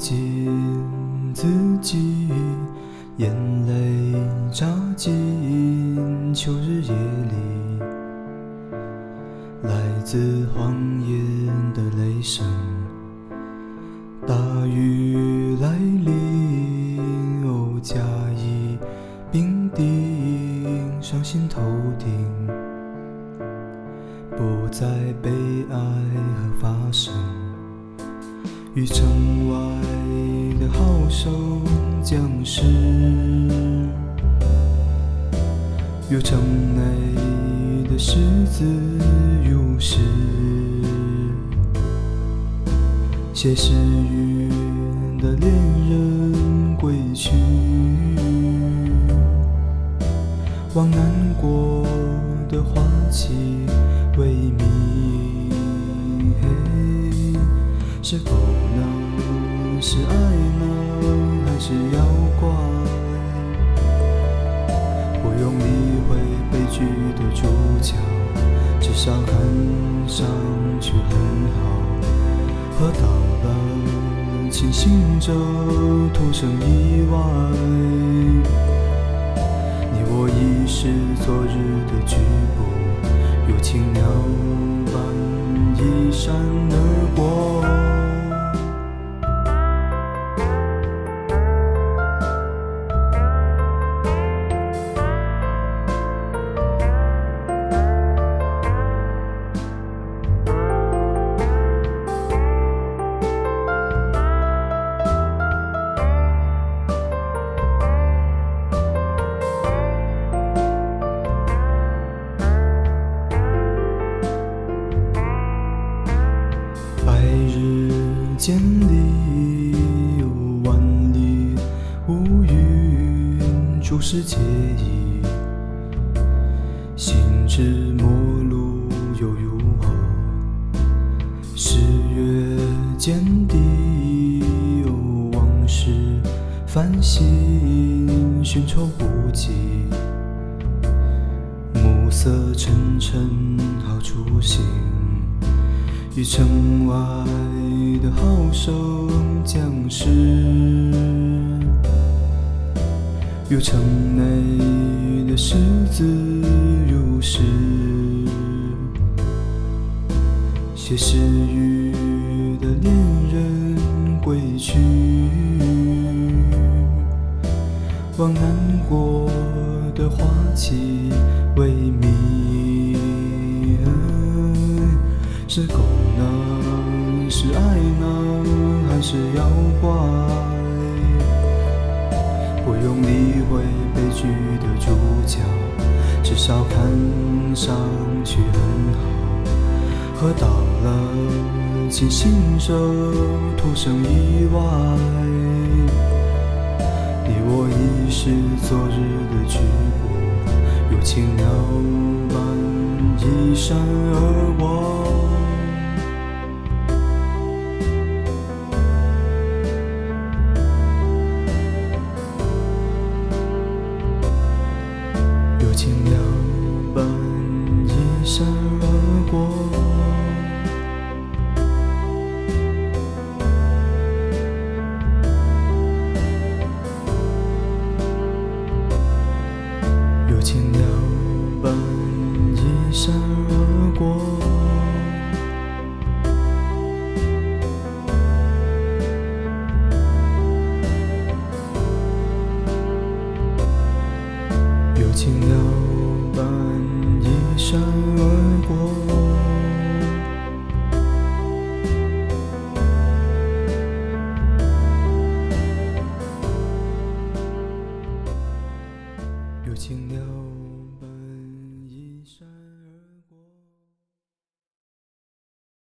进自己，眼泪扎进秋日夜里，来自荒野的雷声，大雨来临，哦，加以冰钉，伤心透顶，不再悲哀和发生。与城外的号手将士，与城内的狮子如是，写诗云的恋人归去，往南国的花期未泯。是否能是爱呢，还是妖怪？不用理会悲剧的主角，至少看上去很好。喝到了，清醒着，徒生意外。你我已是昨日的局部，如青鸟般一闪而过。千里有万里无云，诸事皆已。心知末路又如何？十月见底，往事繁星，寻愁不及。暮色沉沉，好初醒。与城外的号手将士，有城内的狮子如是，写诗语的恋人归去，往南国的花期未明，是狗。是爱是妖怪？不用理会悲剧的主角，至少看上去很好。喝到了，清醒者，徒生意外。你我已是昨日的局部，如青鸟般一闪而过。有情两半，一闪而过。半，闪而。如青牛。